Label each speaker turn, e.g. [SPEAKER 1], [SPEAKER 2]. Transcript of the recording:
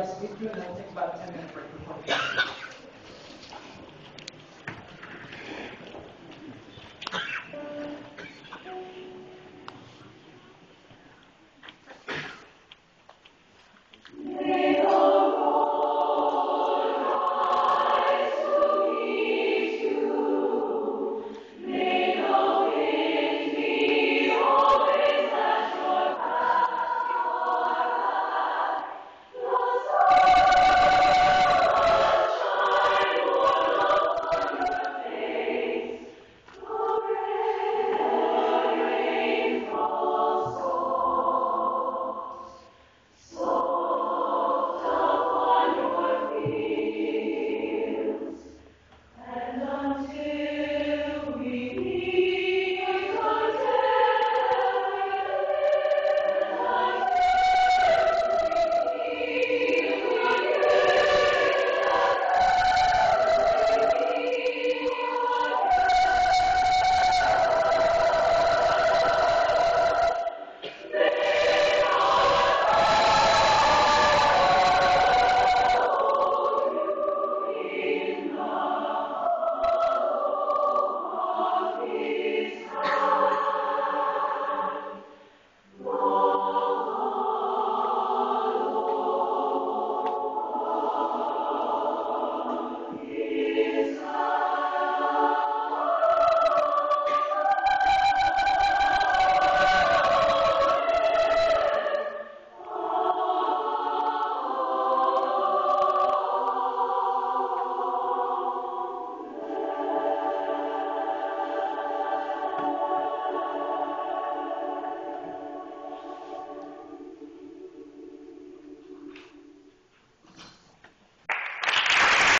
[SPEAKER 1] speak to you and we'll take about a ten minute break before we.